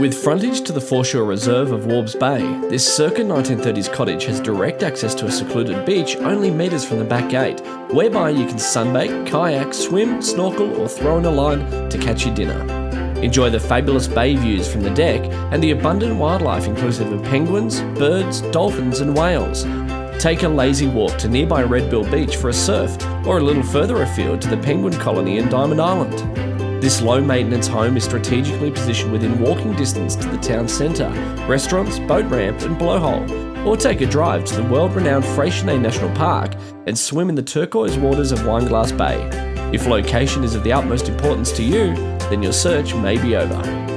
With frontage to the foreshore reserve of Waubs Bay, this circa 1930s cottage has direct access to a secluded beach only metres from the back gate, whereby you can sunbake, kayak, swim, snorkel, or throw in a line to catch your dinner. Enjoy the fabulous bay views from the deck and the abundant wildlife inclusive of penguins, birds, dolphins, and whales. Take a lazy walk to nearby Redbill Beach for a surf, or a little further afield to the penguin colony in Diamond Island. This low maintenance home is strategically positioned within walking distance to the town centre, restaurants, boat ramp, and blowhole. Or take a drive to the world renowned Freycinet National Park and swim in the turquoise waters of Wineglass Bay. If location is of the utmost importance to you, then your search may be over.